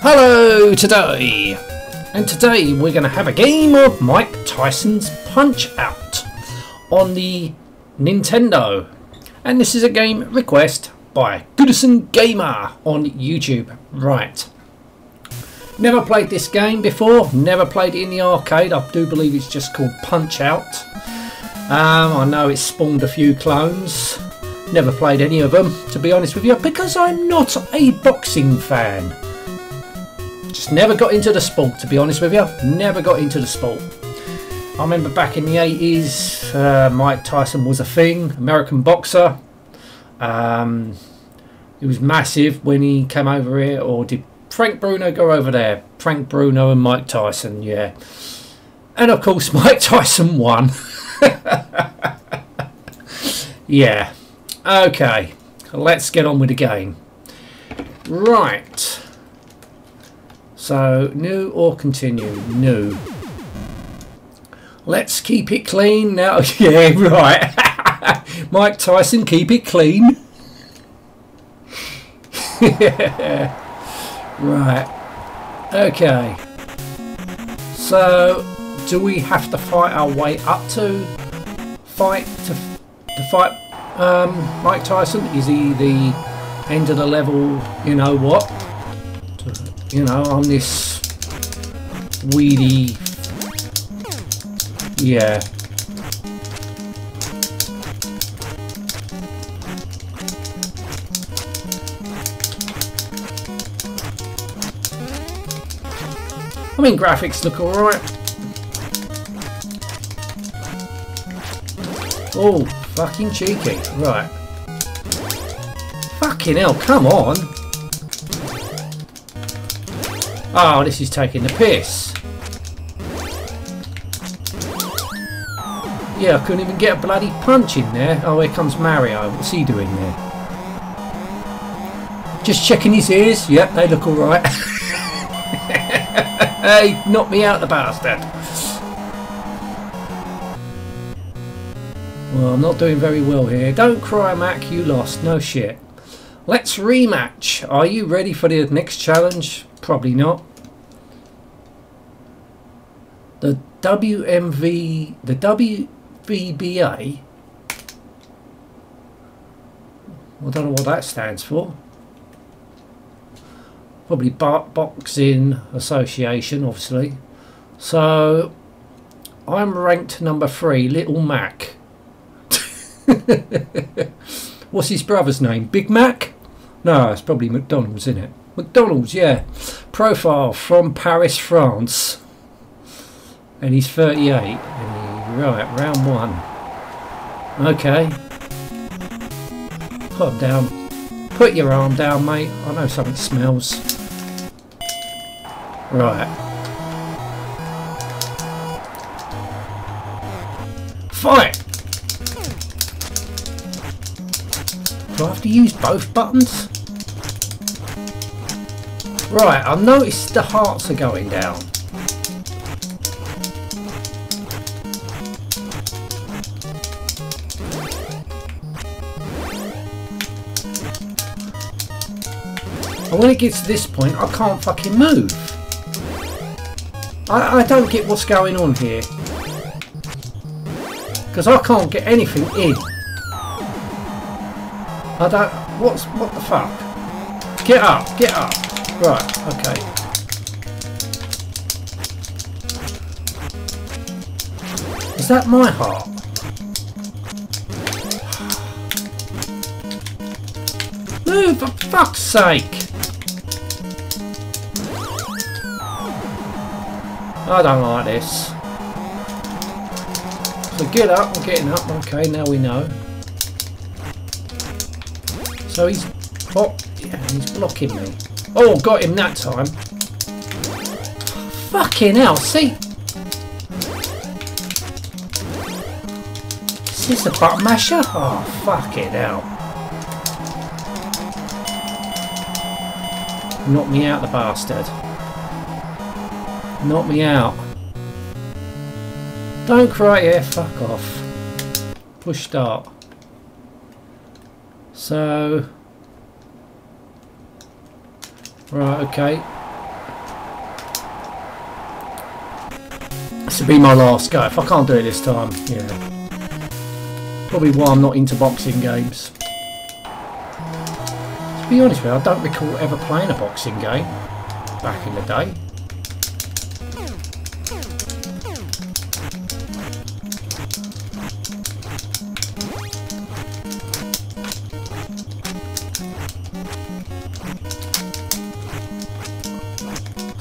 Hello today! And today we're going to have a game of Mike Tyson's Punch Out on the Nintendo. And this is a game request by Goodison Gamer on YouTube. Right. Never played this game before, never played it in the arcade. I do believe it's just called Punch Out. Um, I know it's spawned a few clones. Never played any of them, to be honest with you, because I'm not a boxing fan. Just never got into the sport, to be honest with you. Never got into the sport. I remember back in the 80s, uh, Mike Tyson was a thing, American boxer. Um, he was massive when he came over here, or did Frank Bruno go over there? Frank Bruno and Mike Tyson, yeah. And of course, Mike Tyson won. yeah. Okay. Let's get on with the game. Right. So, new or continue? New. Let's keep it clean now. yeah, right. Mike Tyson, keep it clean. right. Okay. So, do we have to fight our way up to fight to, to fight um, Mike Tyson? Is he the end of the level? You know what? You know, on this weedy, yeah. I mean, graphics look alright. Oh, fucking cheeky. Right. Fucking hell, come on. Oh, this is taking the piss. Yeah, I couldn't even get a bloody punch in there. Oh, here comes Mario. What's he doing there? Just checking his ears. Yep, they look alright. hey, knocked me out, the bastard. Well, I'm not doing very well here. Don't cry, Mac. You lost. No shit. Let's rematch. Are you ready for the next challenge? Probably not. The WMV, the WVBA, I don't know what that stands for. Probably Boxing Association, obviously. So, I'm ranked number three, Little Mac. What's his brother's name? Big Mac? No, it's probably McDonald's, isn't it? McDonald's, yeah. Profile from Paris, France. And he's 38. And he, right, round one. Okay. Put him down. Put your arm down, mate. I know something smells. Right. Fight! Do I have to use both buttons? Right, I've noticed the hearts are going down. And when it gets to this point, I can't fucking move. I, I don't get what's going on here. Because I can't get anything in. I don't... What's... What the fuck? Get up! Get up! Right, okay. Is that my heart? Move, for fuck's sake! I don't like this. So get up, I'm getting up, okay, now we know. So he's... Oh, yeah, he's blocking me. Oh, got him that time. Fucking hell, see? Is this a butt masher? Oh, fucking hell. Knock me out, the bastard. Knock me out. Don't cry here, fuck off. Push start. So... Right, okay. This will be my last go. If I can't do it this time, yeah. Probably why I'm not into boxing games. To be honest with you, I don't recall ever playing a boxing game back in the day.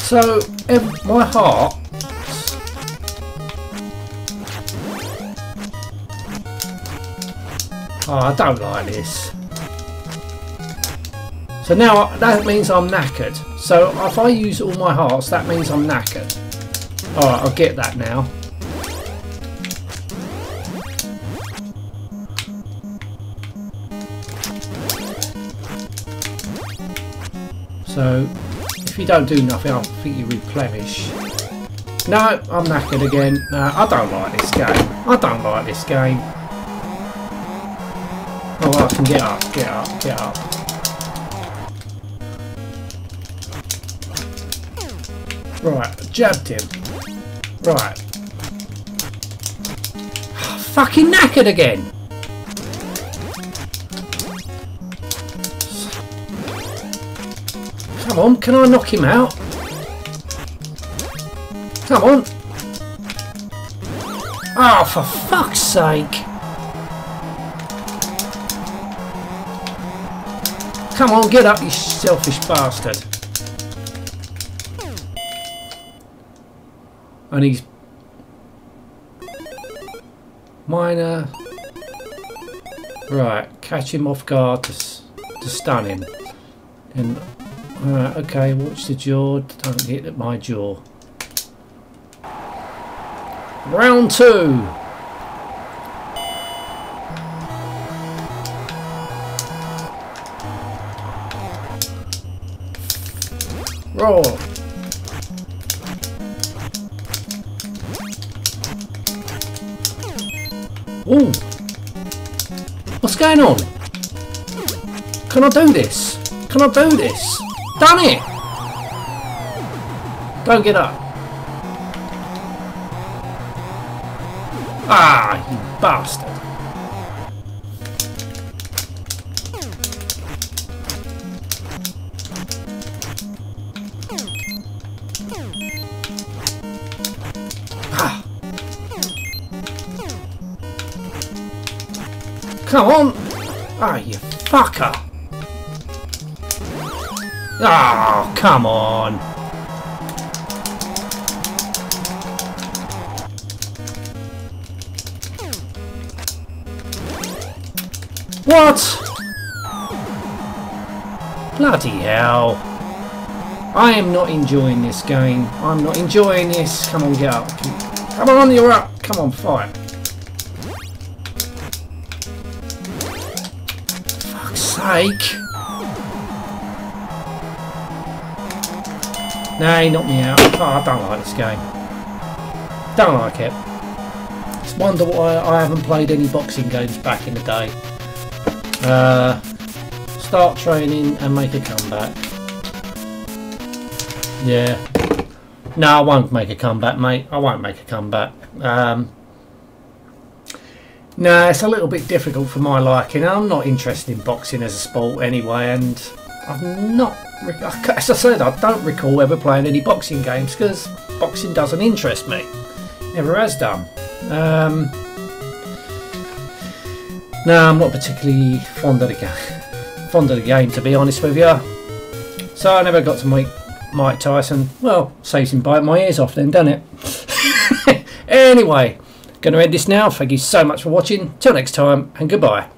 So, my heart Oh, I don't like this. So now that means I'm knackered. So if I use all my hearts, that means I'm knackered. Alright, I'll get that now. So if you don't do nothing, I think you replenish. No, I'm knackered again. No, I don't like this game. I don't like this game. Oh, I can get up, get up, get up. Right, jabbed him. Right. Fucking knackered again! Come on, can I knock him out? Come on! Oh, for fuck's sake! Come on, get up, you selfish bastard. And he's... Minor... Right, catch him off guard to, to stun him. And, alright, okay, watch the jaw, don't hit my jaw. Round two! Roll. Ooh. What's going on? Can I do this? Can I do this? It! Don't get up. Ah, you bastard. Come on! Ah, you fucker! Oh, come on! What? Bloody hell. I am not enjoying this game. I'm not enjoying this. Come on, get up. Come on, you're up. Come on, fight. sake! No, he knocked me out. Oh, I don't like this game. Don't like it. It's wonder why I haven't played any boxing games back in the day. Uh, start training and make a comeback. Yeah. No, I won't make a comeback, mate. I won't make a comeback. Um, no, it's a little bit difficult for my liking. I'm not interested in boxing as a sport anyway, and I've not, as I said, I don't recall ever playing any boxing games because boxing doesn't interest me. Never has done. Um, no, I'm not particularly fond of the game. Fond of the game, to be honest with you. So I never got to meet Mike Tyson. Well, saves him bite my ears off then, doesn't it? anyway. Going to end this now. Thank you so much for watching. Till next time, and goodbye.